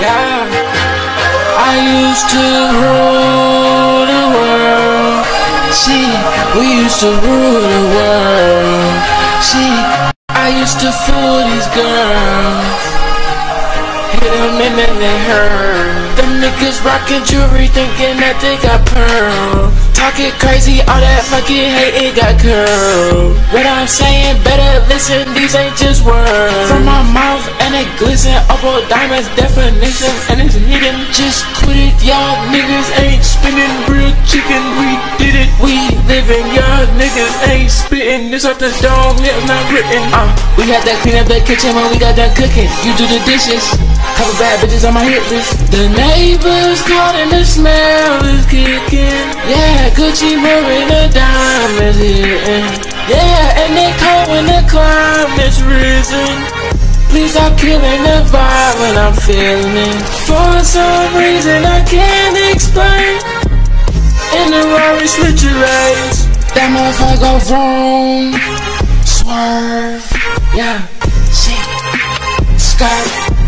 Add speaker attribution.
Speaker 1: Yeah, I used to rule the world. See, we used to rule the world. See, I used to fool these girls. Hit them and then they hurt. Them niggas rockin' jewelry thinking that they got pearl. Talking crazy, all that fucking hate, it got curl. What I'm saying, better listen, these ain't just words. From my mouth and up glisten, opal diamonds definition, and it's hidden. Just quit it, y'all niggas ain't spinning real chicken. We did it, we living, y'all niggas ain't spitting. This off the dome, it's not written. Uh, we had to clean up the kitchen when we got done cooking. You do the dishes. Couple bad bitches on my hit list. The neighbors calling, the smell is kicking. Yeah, Gucci moving the diamonds hitting. Yeah, and they cold when the climate's risen. Please stop killing the vibe when I'm feeling it. For some reason I can't explain. In the Rari switch your lanes. That motherfucker go. Swerve. Yeah. Shit. Skirt.